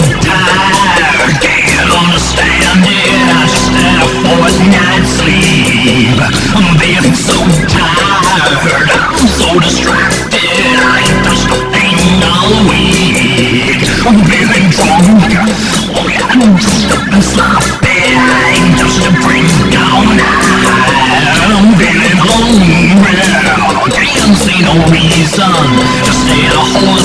tired, can't understand it. I just had a fourth sleep. I'm feeling so tired, I'm so distracted. I ain't touched a all week. I'm feeling drunk, I'm just up and sloppy. I ain't touched a drink all night. I'm feeling hungry, can't see no reason. Just ate a horse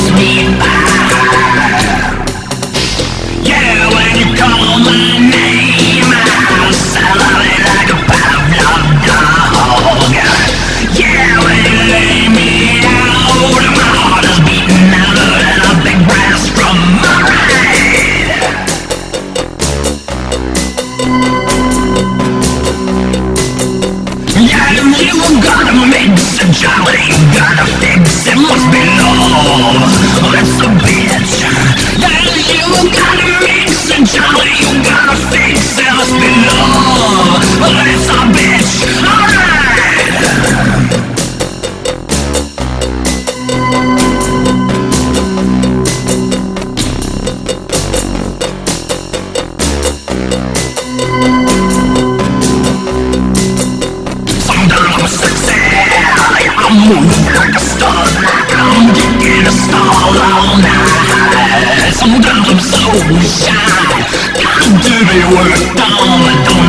jolly, gotta fix it. That's a bitch. You gotta mix and jolly, you gotta fix it. That's a bitch. Alright. All night. Sometimes I'm so shy, got to be worked on,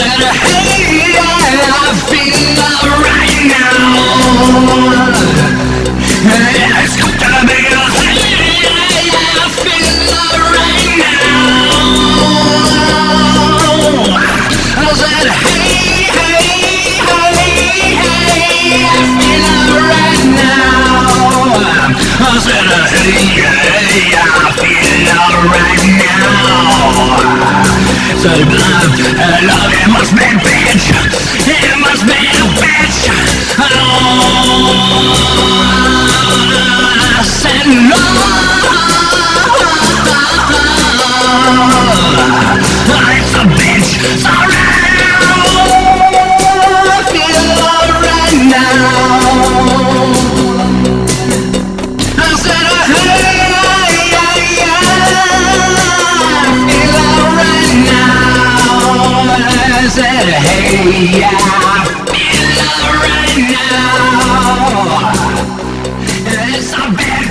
said, hey, I feel now. To be a hey, I feel now. I said, hey, hey, hey, hey, I feel now. I said, hey, hey, alright now. So love, love, it must be a bitch. It must be a bitch. Oh. It's a bitch. Sorry. It's a bad